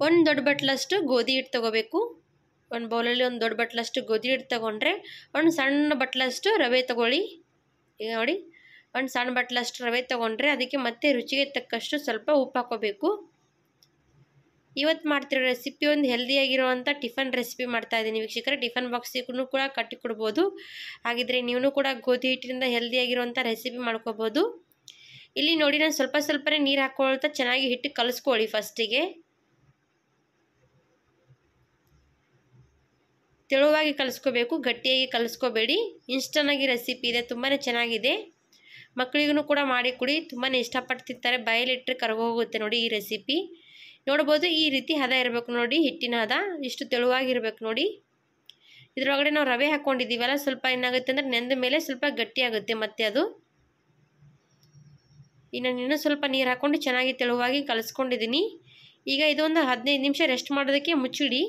ಒಂದು ದೊಡ್ಡ ಬಟ್ಲಷ್ಟು ಗೋಧಿ ಹಿಟ್ಟು ತೊಗೋಬೇಕು. ಒಂದು ಬೌಲಲ್ಲಿ ಒಂದು ದೊಡ್ಡ ಬಟ್ಲಷ್ಟು ಗೋಧಿ ಹಿಟ್ಟು ತೊಗೊಂಡ್ರೆ ಒಂದು ಸಣ್ಣ ಬಟ್ಲಷ್ಟು ರವೆ ತೊಗೊಳ್ಳಿ. ಈಗ ನೋಡಿ, ಒಂದು ಸಣ್ಣ ಬಟ್ಲಷ್ಟು ರವೆ ತೊಗೊಂಡ್ರೆ ಅದಕ್ಕೆ ಮತ್ತೆ ರುಚಿಗೆ ತಕ್ಕಷ್ಟು ಸ್ವಲ್ಪ ಉಪ್ಪು ಹಾಕೋಬೇಕು. ಇವತ್ತು ಮಾಡ್ತಿರೋ ರೆಸಿಪಿ ಒಂದು ಹೆಲ್ದಿಯಾಗಿರುವಂಥ ಟಿಫನ್ ರೆಸಿಪಿ ಮಾಡ್ತಾ ಇದ್ದೀನಿ. ವೀಕ್ಷಕರ, ಟಿಫನ್ ಬಾಕ್ಸಿಗೂ ಕೂಡ ಕಟ್ಟಿ ಕೊಡ್ಬೋದು. ಹಾಗಿದ್ರೆ ನೀವು ಕೂಡ ಗೋಧಿ ಹಿಟ್ಟಿನಿಂದ ಹೆಲ್ದಿಯಾಗಿರುವಂಥ ರೆಸಿಪಿ ಮಾಡ್ಕೋಬೋದು. ಇಲ್ಲಿ ನೋಡಿ, ನಾನು ಸ್ವಲ್ಪ ಸ್ವಲ್ಪನೇ ನೀರು ಹಾಕ್ಕೊಳ್ತಾ ಚೆನ್ನಾಗಿ ಹಿಟ್ಟು ಕಲಿಸ್ಕೊಳ್ಳಿ ಫಸ್ಟಿಗೆ ತೆಳುವಾಗಿ ಕಲಿಸ್ಕೋಬೇಕು, ಗಟ್ಟಿಯಾಗಿ ಕಲಿಸ್ಕೋಬೇಡಿ. ಇನ್ಸ್ಟನ್ನಾಗಿ ರೆಸಿಪಿ ಇದೆ ತುಂಬಾ ಚೆನ್ನಾಗಿದೆ. ಮಕ್ಕಳಿಗೂ ಕೂಡ ಮಾಡಿ ಕೊಡಿ ತುಂಬಾ ಇಷ್ಟಪಟ್ಟು ತಿಂತಾರೆ ಬಯಲಿಟ್ಟರೆ ಕರಗೋಗುತ್ತೆ ನೋಡಿ ಈ ರೆಸಿಪಿ ನೋಡ್ಬೋದು ಈ ರೀತಿ ಹದ ಇರಬೇಕು ನೋಡಿ, ಹಿಟ್ಟಿನ ಹದ, ಇಷ್ಟು ತೆಳುವಾಗಿರ್ಬೇಕು ನೋಡಿ. ಇದರೊಳಗಡೆ ನಾವು ರವೆ ಹಾಕ್ಕೊಂಡಿದ್ದೀವಲ್ಲ ಸ್ವಲ್ಪ ಏನಾಗುತ್ತೆ ಅಂದರೆ ನೆಂದ ಮೇಲೆ ಸ್ವಲ್ಪ ಗಟ್ಟಿಯಾಗುತ್ತೆ ಮತ್ತೆ ಅದು. ಇನ್ನು ಇನ್ನೂ ಸ್ವಲ್ಪ ನೀರು ಹಾಕ್ಕೊಂಡು ಚೆನ್ನಾಗಿ ತೆಳುವಾಗಿ ಕಲಿಸ್ಕೊಂಡಿದ್ದೀನಿ. ಈಗ ಇದೊಂದು ಹದಿನೈದು ನಿಮಿಷ ರೆಸ್ಟ್ ಮಾಡೋದಕ್ಕೆ ಮುಚ್ಚಿಡಿ.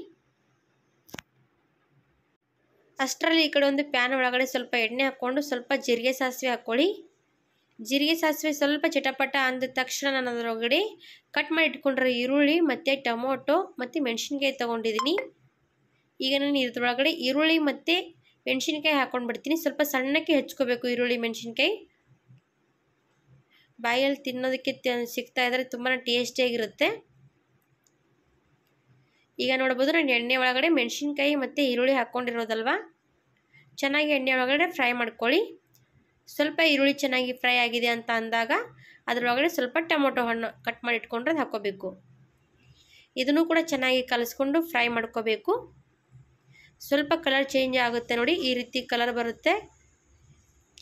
ಅಷ್ಟರಲ್ಲಿ ಈ ಕಡೆ ಒಂದು ಪ್ಯಾನ್ ಒಳಗಡೆ ಸ್ವಲ್ಪ ಎಣ್ಣೆ ಹಾಕ್ಕೊಂಡು ಸ್ವಲ್ಪ ಜೀರಿಗೆ ಸಾಸಿವೆ ಹಾಕ್ಕೊಳ್ಳಿ. ಜೀರಿಗೆ ಸಾಸಿವೆ ಸ್ವಲ್ಪ ಚಟಪಟ ಅಂದ ತಕ್ಷಣ ನಾನು ಅದರೊಳಗಡೆ ಕಟ್ ಮಾಡಿ ಇಟ್ಕೊಂಡಿರೋ ಈರುಳ್ಳಿ ಮತ್ತು ಟೊಮೊಟೊ ಮತ್ತು ಮೆಣಸಿನ್ಕಾಯಿ ತೊಗೊಂಡಿದ್ದೀನಿ. ಈಗ ನಾನು ಇದ್ರೊಳಗಡೆ ಈರುಳ್ಳಿ ಮತ್ತು ಮೆಣಸಿನ್ಕಾಯಿ ಹಾಕ್ಕೊಂಡು ಬಿಡ್ತೀನಿ. ಸ್ವಲ್ಪ ಸಣ್ಣಕ್ಕೆ ಹೆಚ್ಕೋಬೇಕು ಈರುಳ್ಳಿ, ಮೆಣಸಿನ್ಕಾಯಿ. ಬಾಯಲ್ಲಿ ತಿನ್ನೋದಕ್ಕೆ ಸಿಗ್ತಾ ಇದ್ದರೆ ತುಂಬಾ ಟೇಸ್ಟಿಯಾಗಿರುತ್ತೆ ಈಗ ನೋಡ್ಬೋದು, ನಾನು ಎಣ್ಣೆ ಒಳಗಡೆ ಮೆಣಸಿನ್ಕಾಯಿ ಮತ್ತು ಈರುಳ್ಳಿ ಹಾಕ್ಕೊಂಡಿರೋದಲ್ವ? ಚೆನ್ನಾಗಿ ಎಣ್ಣೆ ಒಳಗಡೆ ಫ್ರೈ ಮಾಡ್ಕೊಳ್ಳಿ. ಸ್ವಲ್ಪ ಈರುಳ್ಳಿ ಚೆನ್ನಾಗಿ ಫ್ರೈ ಆಗಿದೆ ಅಂತ ಅಂದಾಗ ಅದರೊಳಗಡೆ ಸ್ವಲ್ಪ ಟೊಮೊಟೊ ಹಣ್ಣು ಕಟ್ ಮಾಡಿ ಇಟ್ಕೊಂಡ್ರೆ ಅದು ಹಾಕ್ಕೋಬೇಕು. ಇದನ್ನು ಕೂಡ ಚೆನ್ನಾಗಿ ಕಲಸ್ಕೊಂಡು ಫ್ರೈ ಮಾಡ್ಕೋಬೇಕು. ಸ್ವಲ್ಪ ಕಲರ್ ಚೇಂಜ್ ಆಗುತ್ತೆ ನೋಡಿ, ಈ ರೀತಿ ಕಲರ್ ಬರುತ್ತೆ.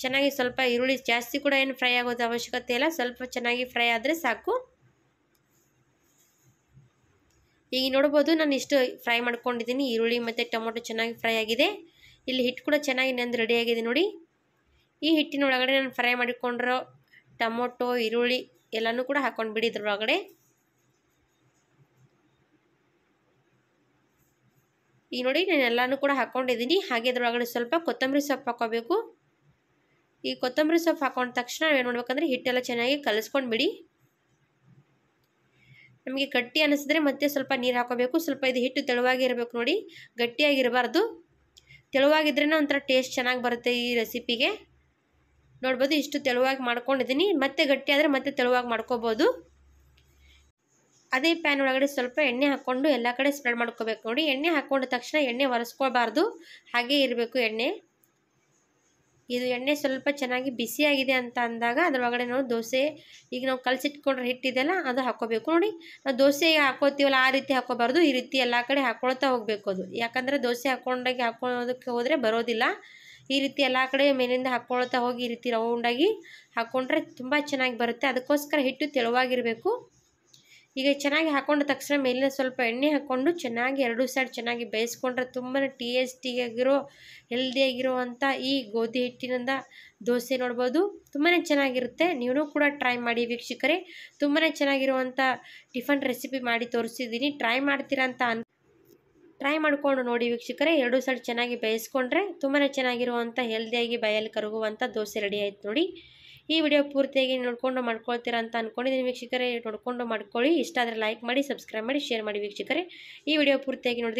ಚೆನ್ನಾಗಿ ಸ್ವಲ್ಪ ಈರುಳ್ಳಿ ಜಾಸ್ತಿ ಕೂಡ ಏನು ಫ್ರೈ ಆಗೋದು ಅವಶ್ಯಕತೆ ಇಲ್ಲ, ಸ್ವಲ್ಪ ಚೆನ್ನಾಗಿ ಫ್ರೈ ಆದರೆ ಸಾಕು. ಈಗ ನೋಡ್ಬೋದು ನಾನು ಇಷ್ಟು ಫ್ರೈ ಮಾಡ್ಕೊಂಡಿದ್ದೀನಿ, ಈರುಳ್ಳಿ ಮತ್ತು ಟೊಮೊಟೊ ಚೆನ್ನಾಗಿ ಫ್ರೈ ಆಗಿದೆ. ಇಲ್ಲಿ ಹಿಟ್ಟು ಕೂಡ ಚೆನ್ನಾಗಿ ನೆಂದು ರೆಡಿಯಾಗಿದೆ ನೋಡಿ. ಈ ಹಿಟ್ಟಿನ ಒಳಗಡೆ ನಾನು ಫ್ರೈ ಮಾಡಿಕೊಂಡಿರೋ ಟೊಮೊಟೊ, ಈರುಳ್ಳಿ ಎಲ್ಲನೂ ಕೂಡ ಹಾಕ್ಕೊಂಡು ಬಿಡಿ ಇದ್ರೊಳಗಡೆ. ಈಗ ನೋಡಿ ನಾನು ಎಲ್ಲನೂ ಕೂಡ ಹಾಕ್ಕೊಂಡಿದ್ದೀನಿ ಹಾಗೆ ಇದ್ರೊಳಗಡೆ ಸ್ವಲ್ಪ ಕೊತ್ತಂಬರಿ ಸೊಪ್ಪು ಹಾಕೋಬೇಕು ಈ ಕೊತ್ತಂಬರಿ ಸೊಪ್ಪು ಹಾಕೊಂಡ ತಕ್ಷಣ ಏನು ಮಾಡ್ಬೇಕಂದ್ರೆ ಹಿಟ್ಟೆಲ್ಲ ಚೆನ್ನಾಗಿ ಕಲಿಸ್ಕೊಂಡು ಬಿಡಿ. ನಮಗೆ ಗಟ್ಟಿ ಅನ್ನಿಸಿದ್ರೆ ಮತ್ತೆ ಸ್ವಲ್ಪ ನೀರು ಹಾಕೋಬೇಕು ಸ್ವಲ್ಪ ಇದು ಹಿಟ್ಟು ತೆಳುವಾಗಿ ಇರಬೇಕು ನೋಡಿ. ಗಟ್ಟಿಯಾಗಿರಬಾರ್ದು. ತೆಳುವಾಗಿದ್ರೇ ಒಂಥರ ಟೇಸ್ಟ್ ಚೆನ್ನಾಗಿ ಬರುತ್ತೆ ಈ ರೆಸಿಪಿಗೆ ನೋಡ್ಬೋದು ಇಷ್ಟು ತೆಳುವಾಗಿ ಮಾಡ್ಕೊಂಡಿದ್ದೀನಿ. ಮತ್ತೆ ಗಟ್ಟಿ ಆದರೆ ಮತ್ತೆ ತೆಳುವಾಗಿ ಮಾಡ್ಕೋಬೋದು. ಅದೇ ಪ್ಯಾನ್ ಒಳಗಡೆ ಸ್ವಲ್ಪ ಎಣ್ಣೆ ಹಾಕ್ಕೊಂಡು ಎಲ್ಲ ಕಡೆ ಸ್ಪ್ರೆಡ್ ಮಾಡ್ಕೋಬೇಕು ನೋಡಿ. ಎಣ್ಣೆ ಹಾಕ್ಕೊಂಡ ತಕ್ಷಣ ಎಣ್ಣೆ ಒರೆಸ್ಕೊಳ್ಬಾರ್ದು. ಹಾಗೇ ಇರಬೇಕು ಎಣ್ಣೆ. ಇದು ಎಣ್ಣೆ ಸ್ವಲ್ಪ ಚೆನ್ನಾಗಿ ಬಿಸಿಯಾಗಿದೆ ಅಂತ ಅಂದಾಗ ಅದರೊಳಗಡೆ ನಾವು ದೋಸೆ, ಈಗ ನಾವು ಕಲಸಿಟ್ಕೊಂಡ್ರೆ ಹಿಟ್ಟಿದೆಲ್ಲ ಅದು ಹಾಕೋಬೇಕು ನೋಡಿ, ನಾವು ದೋಸೆ ಹಾಕೋತೀವಲ್ಲ ಆ ರೀತಿ ಹಾಕೋಬಾರ್ದು ಈ ರೀತಿ ಎಲ್ಲ ಕಡೆ ಹಾಕೊಳ್ತಾ ಹೋಗಬೇಕು ಅದು. ಯಾಕಂದರೆ ದೋಸೆ ಹಾಕೊಂಡಾಗಿ ಹಾಕೊಳ್ಳೋದಕ್ಕೆ ಹೋದರೆ ಬರೋದಿಲ್ಲ. ಈ ರೀತಿ ಎಲ್ಲ ಕಡೆ ಮೇಲಿಂದ ಹಾಕ್ಕೊಳ್ತಾ ಹೋಗಿ ಈ ರೀತಿ ರೌಂಡಾಗಿ ಹಾಕ್ಕೊಂಡ್ರೆ ತುಂಬ ಚೆನ್ನಾಗಿ ಬರುತ್ತೆ. ಅದಕ್ಕೋಸ್ಕರ ಹಿಟ್ಟು ತೆಳುವಾಗಿರಬೇಕು. ಈಗ ಚೆನ್ನಾಗಿ ಹಾಕೊಂಡ ತಕ್ಷಣ ಮೇಲಿನ ಸ್ವಲ್ಪ ಎಣ್ಣೆ ಹಾಕ್ಕೊಂಡು ಚೆನ್ನಾಗಿ ಎರಡೂ ಸೈಡ್ ಚೆನ್ನಾಗಿ ಬೇಯಿಸ್ಕೊಂಡ್ರೆ ತುಂಬಾ ಟೇಸ್ಟಿಯಾಗಿರೋ ಹೆಲ್ದಿಯಾಗಿರುವಂಥ ಈ ಗೋಧಿ ಹಿಟ್ಟಿನಿಂದ ದೋಸೆ ನೋಡ್ಬೋದು. ತುಂಬಾ ಚೆನ್ನಾಗಿರುತ್ತೆ. ನೀವು ಕೂಡ ಟ್ರೈ ಮಾಡಿ ವೀಕ್ಷಕರೇ. ತುಂಬಾ ಚೆನ್ನಾಗಿರುವಂಥ ಟಿಫನ್ ರೆಸಿಪಿ ಮಾಡಿ ತೋರಿಸಿದ್ದೀನಿ. ಟ್ರೈ ಮಾಡ್ತೀರಾ ಅಂತ ಅನ್ ಟ್ರೈ ಮಾಡಿಕೊಂಡು ನೋಡಿ ವೀಕ್ಷಕರೇ. ಎರಡೂ ಸೈಡ್ ಚೆನ್ನಾಗಿ ಬೇಯಿಸ್ಕೊಂಡ್ರೆ ತುಂಬಾ ಚೆನ್ನಾಗಿರುವಂಥ ಹೆಲ್ದಿಯಾಗಿ ಬಯಲು ಕರಗುವಂಥ ದೋಸೆ ರೆಡಿ ಆಯ್ತು ನೋಡಿ. ಈ ವಿಡಿಯೋ ಪೂರ್ತಿಯಾಗಿ ನೋಡ್ಕೊಂಡು ಮಾಡ್ಕೊಳ್ತೀರಾ ಅಂತ ಅನ್ಕೊಂಡಿದ್ದೀನಿ ವೀಕ್ಷಕರೇ, ನೋಡ್ಕೊಂಡು ಮಾಡ್ಕೊಳ್ಳಿ. ಇಷ್ಟ ಆದರೆ ಲೈಕ್ ಮಾಡಿ ಸಬ್ಸ್ಕ್ರೈಬ್ ಮಾಡಿ ಶೇರ್ ಮಾಡಿ ವೀಕ್ಷಕರೇ. ಈ ವಿಡಿಯೋ ಪೂರ್ತಿಯಾಗಿ ನೋಡಿದ್ರೆ